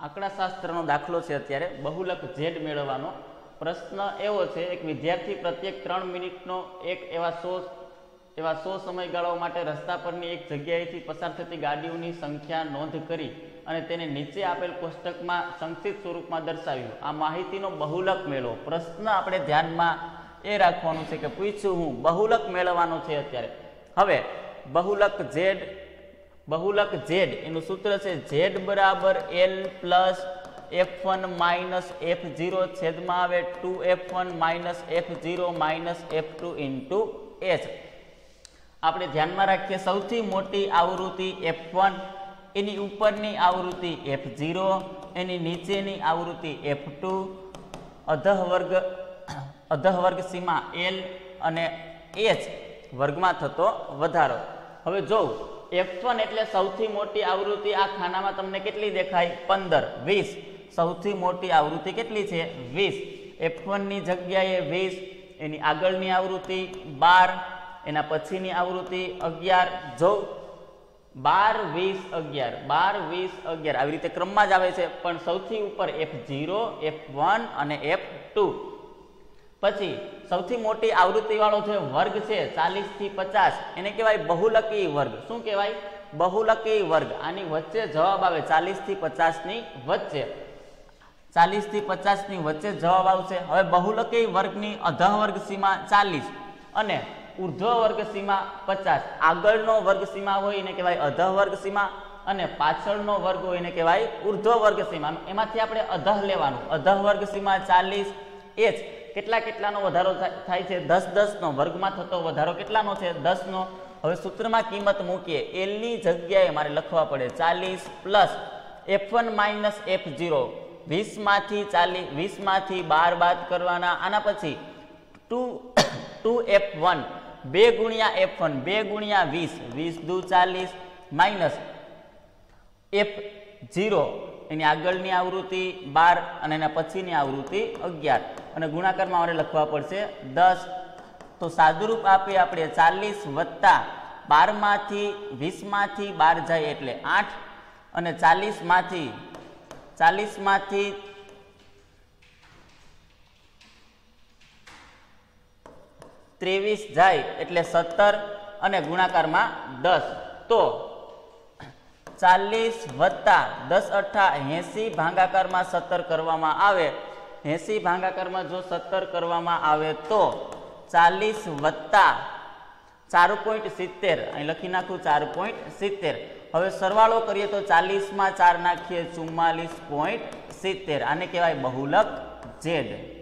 આંકડાશાસ્ત્રનો દાખલો છે અત્યારે. બહુલક ઝેડ મેળવવાનો. પ્રશ્ન એવો છે, એક વિદ્યાર્થી પ્રત્યેક ત્રણ મિનિટનો એક એવા સો એવા સો સમયગાળાઓ માટે રસ્તા પરની એક જગ્યાએથી પસાર થતી ગાડીઓની સંખ્યા નોંધ કરી અને તેને નીચે આપેલ કોષ્ટકમાં સંક્ષિપ્ત સ્વરૂપમાં દર્શાવ્યું. આ માહિતીનો બહુલક મેળવો. પ્રશ્ન આપણે ધ્યાનમાં એ રાખવાનું છે કે પૂછ્યું હું, બહુલક મેળવવાનો છે અત્યારે. હવે, બહુલક ઝેડ બહુલક ઝેડ એનું સૂત્ર છે ઝેડ બરાબર L plus F one minus F zero છેદમાં આવે two F one minus F zero minus F two into H આપણે ધ્યાનમાં રાખીએ સૌથી મોટી આવૃત્તિ એફ વન એની ઉપરની આવૃત્તિ એફ ઝીરો એની નીચેની આવૃત્તિ એફ ટુ અધઃ વર્ગ અધહ વર્ગ સીમા એલ અને એચ વર્ગમાં થતો વધારો. હવે જોઉં. એફ વન એટલે સૌથી મોટી આવૃત્તિ આ ખાનામાં તમને કેટલી દેખાય? પંદર, વીસ. સૌથી મોટી આવૃત્તિ કેટલી છે? વીસ. એફ વનની જગ્યાએ વીસ, એની આગળની આવૃત્તિ બાર, એના પછીની આવૃત્તિ અગિયાર. જો બાર, વીસ, અગિયાર, બાર, વીસ, અગિયાર. આવી રીતે ક્રમમાં જ આવે છે. પણ સૌથી ઉપર એફ ઝીરો એફ વન અને એફ ટુ પછી સૌથી મોટી આવૃત્તિ વાળો જે વર્ગ છે ચાલીસથી પચાસ, એને કહેવાય બહુલકી વર્ગ. શું કહેવાય? બહુલકી વર્ગ. આની વચ્ચે જવાબ આવે ચાલીસથી પચાસની વચ્ચે. ચાલીસથી પચાસની વચ્ચે જવાબ આવશે. હવે બહુલકી વર્ગની અધ વર્ગ સીમા ચાલીસ અને ઉર્ધ્વ વર્ગ સીમા પચાસ. આગળનો વર્ગ સીમા હોય એને કહેવાય અધ વર્ગ સીમા અને પાછળનો વર્ગ હોય એને કહેવાય ઉર્ધ્વ વર્ગ સીમા. એમાંથી આપણે અધ લેવાનું. અધ વર્ગ સીમા ચાલીસ, એ જ. કેટલા કેટલાનો વધારો થાય છે? દસ દસનો. વર્ગમાં થતો વધારો કેટલાનો છે? દસનો. હવે સૂત્રમાં કિંમત મૂકીએ. એલની જગ્યાએ મારે લખવા પડે ચાલીસ plus F one minus F zero વીસમાંથી ચાલીસ વીસમાંથી બાર બાદ કરવાના. આના પછી ટુ ટુ એફ વન બે ગુણ્યા એફ વન બે ગુણ્યા વીસ. વીસ દુ ચાલીસ માઇનસ એફ ઝીરો એની આગળની આવૃત્તિ બાર અને એના પછીની આવૃત્તિ અગિયાર. અને ગુણાકારમાં મારે લખવા પડશે દસ. તો સાદુરૂપ આપી આપણે ચાલીસ વત્તા બારમાંથી વીસમાંથી બાર જાય એટલે આઠ. અને ચાલીસમાંથી ચાલીસમાંથી ત્રેવીસ જાય એટલે સત્તર. અને ગુણાકારમાં દસ. તો ચાલીસ વત્તા દસ અઠ્ઠા એંસી ભાંગાકારમાં સત્તર કરવામાં આવે. એંસી ભાંગાકારમાં જો સત્તર કરવામાં આવે તો ચાલીસ વત્તા ચાર પોઈન્ટ સિત્તેર. અહીં લખી નાખું ચાર પોઈન્ટ સિત્તેર. હવે સરવાળો કરીએ તો ચાલીસમાં ચાર નાખીએ ચુમ્માલીસ પોઈન્ટ સિત્તેર. આને કહેવાય બહુલક ઝેડ.